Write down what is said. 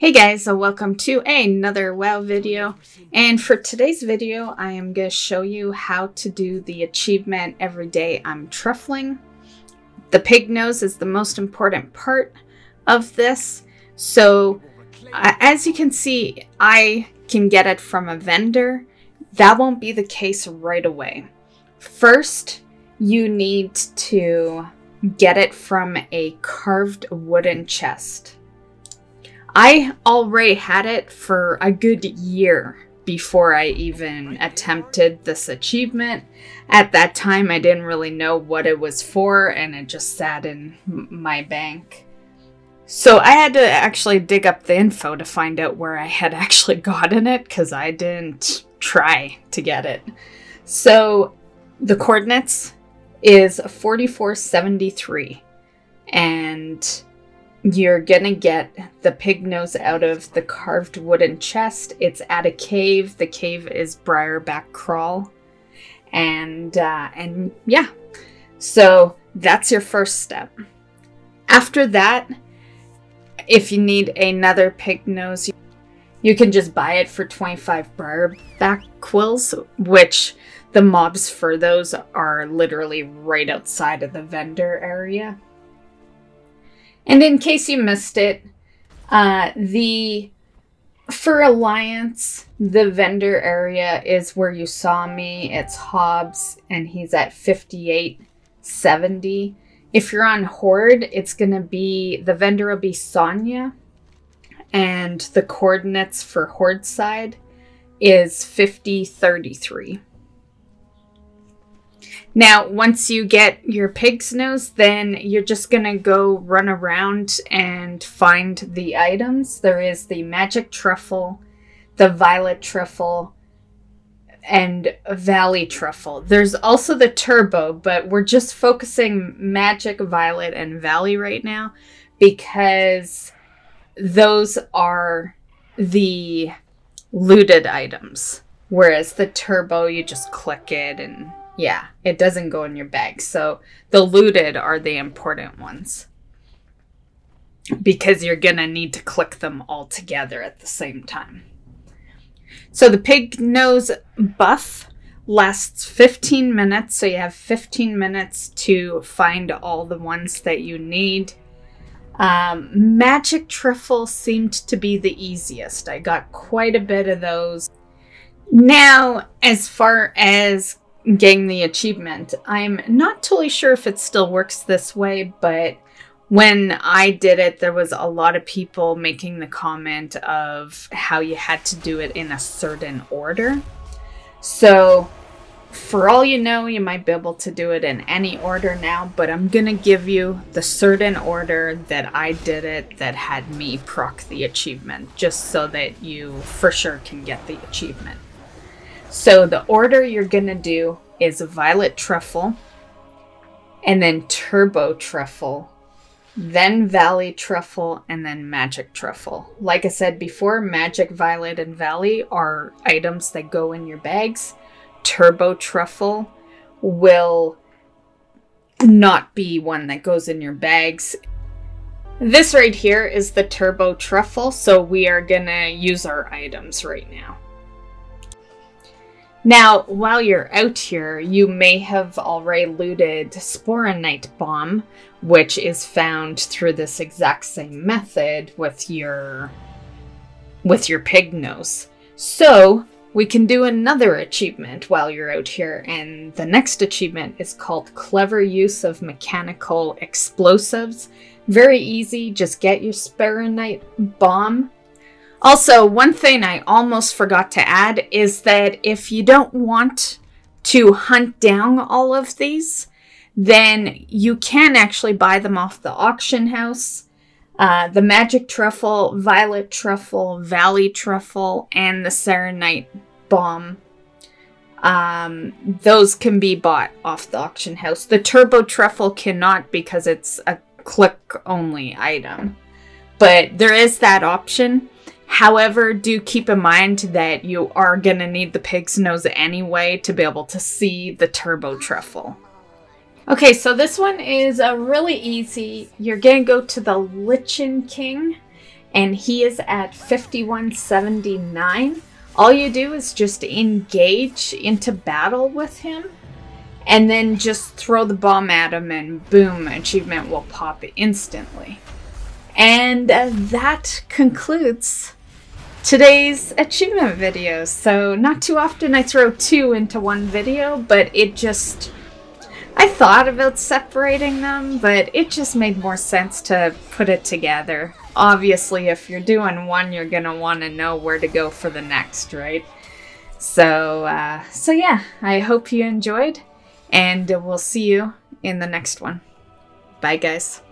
Hey guys, so welcome to another WoW video. And for today's video, I am going to show you how to do the achievement every day I'm truffling. The pig nose is the most important part of this. So uh, as you can see, I can get it from a vendor. That won't be the case right away. First, you need to get it from a carved wooden chest. I already had it for a good year before I even attempted this achievement. At that time, I didn't really know what it was for, and it just sat in my bank. So I had to actually dig up the info to find out where I had actually gotten it, because I didn't try to get it. So the coordinates is 4473, and you're gonna get the pig nose out of the carved wooden chest. It's at a cave. The cave is Briarback Crawl, And uh, and yeah. So that's your first step. After that, if you need another pig nose, you can just buy it for 25 briarback quills, which the mobs for those are literally right outside of the vendor area. And in case you missed it, uh, the for Alliance, the vendor area is where you saw me. It's Hobbs, and he's at 5870. If you're on Horde, it's going to be the vendor will be Sonya, and the coordinates for Horde side is 5033. Now, once you get your pig's nose, then you're just gonna go run around and find the items. There is the magic truffle, the violet truffle, and valley truffle. There's also the turbo, but we're just focusing magic, violet, and valley right now because those are the looted items. Whereas the turbo, you just click it and yeah, it doesn't go in your bag. So the looted are the important ones. Because you're going to need to click them all together at the same time. So the pig nose buff lasts 15 minutes. So you have 15 minutes to find all the ones that you need. Um, magic truffle seemed to be the easiest. I got quite a bit of those. Now, as far as getting the achievement. I'm not totally sure if it still works this way, but when I did it, there was a lot of people making the comment of how you had to do it in a certain order. So, for all you know, you might be able to do it in any order now, but I'm gonna give you the certain order that I did it that had me proc the achievement, just so that you for sure can get the achievement. So the order you're gonna do is Violet Truffle, and then Turbo Truffle, then Valley Truffle, and then Magic Truffle. Like I said before, Magic, Violet, and Valley are items that go in your bags. Turbo Truffle will not be one that goes in your bags. This right here is the Turbo Truffle, so we are gonna use our items right now. Now, while you're out here, you may have already looted Sporonite Bomb, which is found through this exact same method with your with your pig nose. So, we can do another achievement while you're out here, and the next achievement is called Clever Use of Mechanical Explosives. Very easy, just get your Sporonite Bomb also, one thing I almost forgot to add is that if you don't want to hunt down all of these, then you can actually buy them off the auction house. Uh, the Magic Truffle, Violet Truffle, Valley Truffle, and the Sporonite Bomb. Um, those can be bought off the auction house. The Turbo Truffle cannot because it's a click only item. But there is that option. However, do keep in mind that you are going to need the pig's nose anyway to be able to see the turbo truffle. Okay, so this one is a really easy. You're going to go to the Lichen King and he is at 5179. All you do is just engage into battle with him and then just throw the bomb at him and boom, achievement will pop instantly. And uh, that concludes today's achievement video. So not too often I throw two into one video, but it just I thought about separating them, but it just made more sense to put it together. Obviously, if you're doing one, you're gonna want to know where to go for the next, right? So, uh, so yeah, I hope you enjoyed, and we'll see you in the next one. Bye, guys.